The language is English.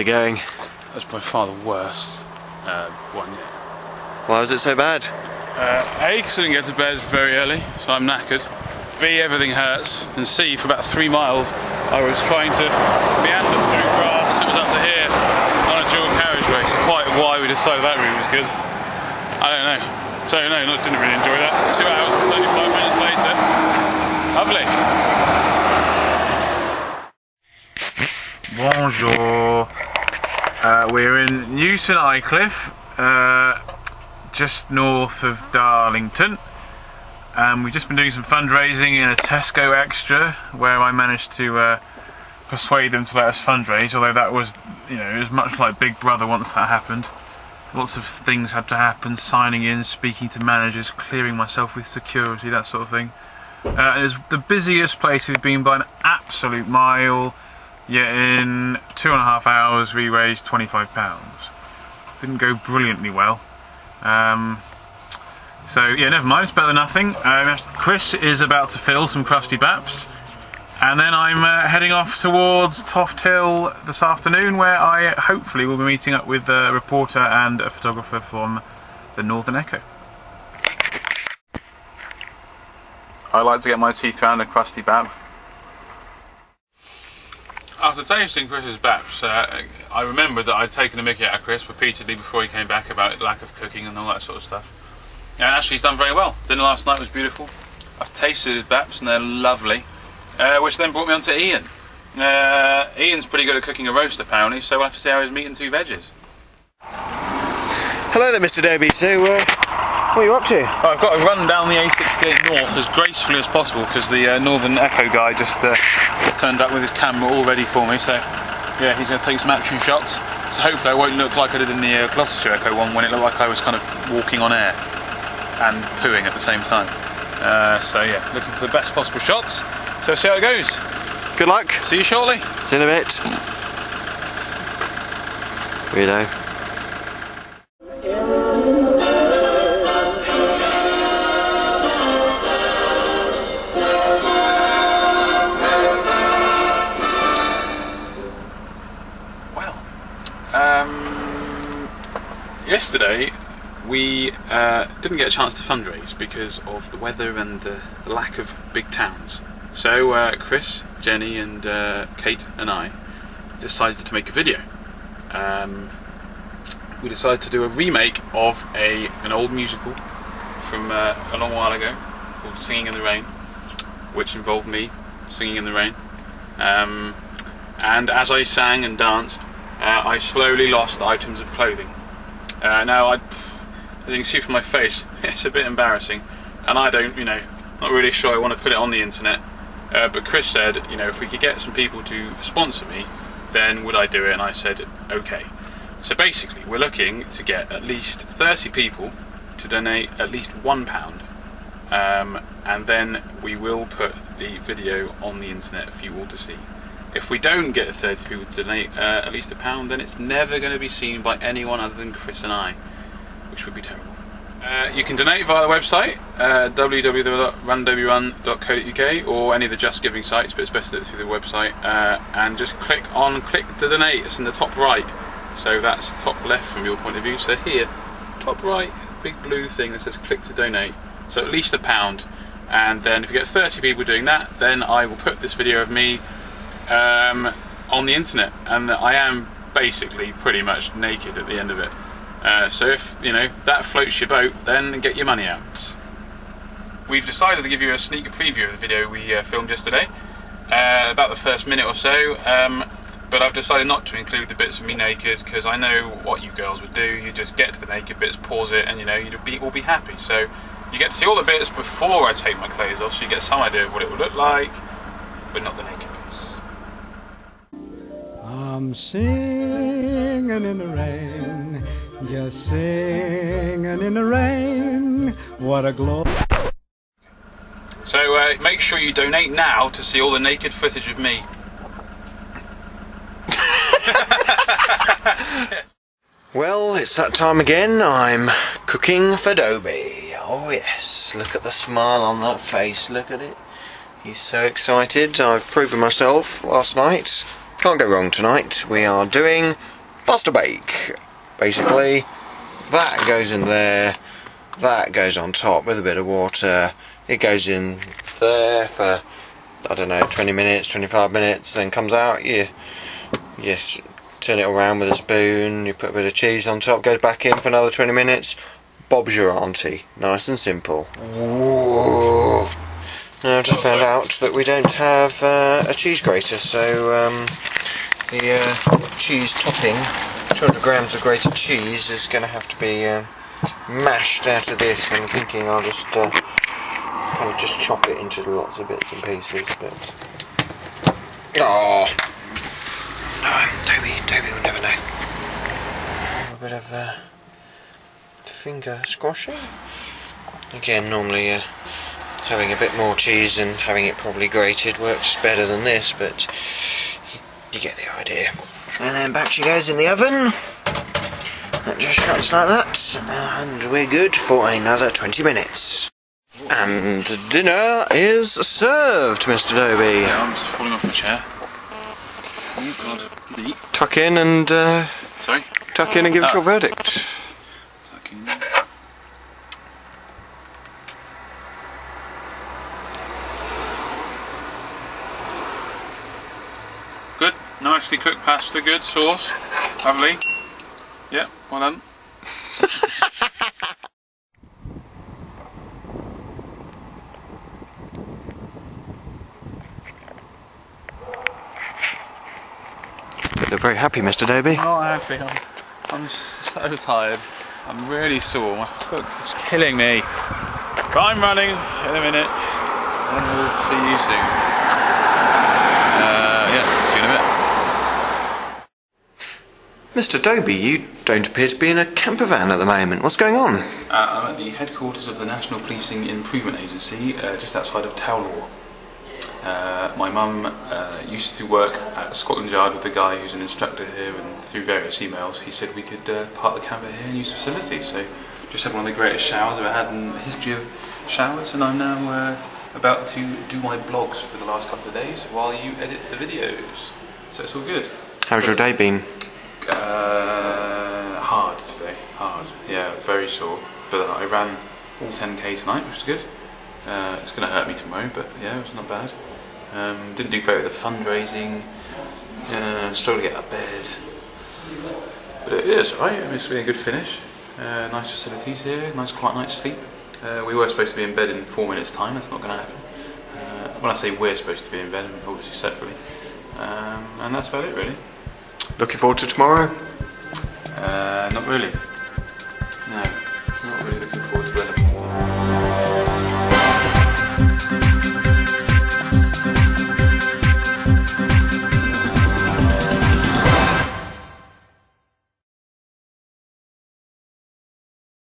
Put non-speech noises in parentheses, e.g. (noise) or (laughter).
How's it going? That's by far the worst uh, one yet. Why was it so bad? Uh, A, because I didn't get to bed very early, so I'm knackered. B, everything hurts. And C, for about three miles, I was trying to meander through grass that was up to here on a dual carriageway, so quite why we decided that route was good. I don't know. So, no, I didn't really enjoy that. Two hours and 35 minutes later. Lovely. Bonjour. Uh, we're in Newton Aycliffe, uh, just north of Darlington. Um, we've just been doing some fundraising in a Tesco Extra, where I managed to uh, persuade them to let us fundraise. Although that was, you know, it was much like Big Brother once that happened. Lots of things had to happen: signing in, speaking to managers, clearing myself with security, that sort of thing. Uh, it was the busiest place we've been by an absolute mile. Yet in two and a half hours we raised £25. Didn't go brilliantly well. Um, so yeah, never mind, it's better than nothing. Um, Chris is about to fill some crusty baps. And then I'm uh, heading off towards Toft Hill this afternoon where I hopefully will be meeting up with a reporter and a photographer from the Northern Echo. I like to get my teeth round a crusty bap. After tasting Chris's baps, uh, I remembered that I'd taken a mickey out of Chris repeatedly before he came back about lack of cooking and all that sort of stuff. And actually, he's done very well. Dinner last night was beautiful. I've tasted his baps and they're lovely, uh, which then brought me on to Ian. Uh, Ian's pretty good at cooking a roast apparently, so we'll have to see how he's meat and two veggies. Hello there, Mr. Dobie. So, uh, what are you up to? Oh, I've got to run down the A68 North as gracefully as possible because the uh, Northern Echo guy just uh, turned up with his camera all ready for me. So, yeah, he's going to take some action shots. So hopefully I won't look like I did in the uh, Gloucestershire Echo one when it looked like I was kind of walking on air and pooing at the same time. Uh, so yeah, looking for the best possible shots. So see how it goes. Good luck. See you shortly. See you in a bit. Weirdo. Yesterday we uh, didn't get a chance to fundraise because of the weather and the, the lack of big towns. So uh, Chris, Jenny, and uh, Kate and I decided to make a video. Um, we decided to do a remake of a an old musical from uh, a long while ago called Singing in the Rain, which involved me singing in the rain. Um, and as I sang and danced, uh, I slowly lost items of clothing. Uh, now, I, as you can see from my face, (laughs) it's a bit embarrassing, and I don't, you know, not really sure I want to put it on the internet. Uh, but Chris said, you know, if we could get some people to sponsor me, then would I do it? And I said, okay. So basically, we're looking to get at least 30 people to donate at least one pound, um, and then we will put the video on the internet for you all to see. If we don't get 30 people to donate uh, at least a pound, then it's never going to be seen by anyone other than Chris and I, which would be terrible. Uh, you can donate via the website, uh, or any of the Just Giving sites, but it's best to do it through the website. Uh, and just click on click to donate. It's in the top right, so that's top left from your point of view. So here, top right, big blue thing that says click to donate. So at least a pound. And then if you get 30 people doing that, then I will put this video of me um, on the internet. And I am basically pretty much naked at the end of it. Uh, so if you know that floats your boat, then get your money out. We've decided to give you a sneak preview of the video we uh, filmed yesterday, uh, about the first minute or so. Um, but I've decided not to include the bits of me naked because I know what you girls would do. You just get to the naked bits, pause it, and you know you'd be all be happy. So you get to see all the bits before I take my clothes off, so you get some idea of what it would look like, but not the naked bits. I'm singing in the rain, just singing in the rain. What a glory. So uh, make sure you donate now to see all the naked footage of me. Well, it's that time again. I'm cooking for Dobie. Oh yes, look at the smile on that face. Look at it. He's so excited. I've proven myself last night. Can't go wrong tonight. We are doing pasta bake. Basically, that goes in there, that goes on top with a bit of water. It goes in there for I don't know, 20 minutes, 25 minutes, then comes out. You yes, turn it around with a spoon. You put a bit of cheese on top. Goes back in for another 20 minutes. Bob's your auntie. Nice and simple. Whoa. Now I just found out that we don't have uh, a cheese grater, so um, the uh, cheese topping, 200 grams of grated cheese, is going to have to be uh, mashed out of this. I'm thinking I'll just uh, kind of just chop it into lots of bits and pieces, but. Oh! No, Dobie, Dobie will never know. A bit of uh, finger squashing. Again, normally uh, having a bit more cheese and having it probably grated works better than this, but you get the idea. And then back she goes in the oven. That just shuts like that, and we're good for another 20 minutes. And dinner is served, Mr. Dobie. Yeah, I'm just falling off my chair. Oh god. Tuck in and uh, sorry. tuck in and give us Ah. your verdict. Good, nicely cooked pasta, good sauce, lovely. Yeah, well done. They're very happy, Mr. Dobie. I'm not happy. I'm, I'm so tired. I'm really sore. My foot is killing me. But I'm running in a minute, and we'll see you soon. Uh, yeah, see you in a bit. Mr. Dobie, you don't appear to be in a camper van at the moment. What's going on? Uh, I'm at the headquarters of the National Policing Improvement Agency, uh, just outside of Tow Law. Uh, my mum uh, used to work at Scotland Yard with the guy who's an instructor here, and through various emails, he said we could uh, park the camper here and use the facility. So, just had one of the greatest showers I've ever had in the history of showers, and I'm now uh, about to do my blogs for the last couple of days while you edit the videos. So it's all good. How's your day been? Uh, hard today, hard. Yeah, very sore. But I ran all 10k tonight, which is good. Uh, it's going to hurt me tomorrow, but yeah, it was not bad. Um, didn't do great with the fundraising. Uh, struggled to get out of bed. But it is alright, it's been a good finish. Uh, nice facilities here, nice quiet night's sleep. Uh, we were supposed to be in bed in four minutes' time, that's not going to happen. Uh, when I say we're supposed to be in bed, obviously separately. Um, and that's about it, really. Looking forward to tomorrow? Uh, not really.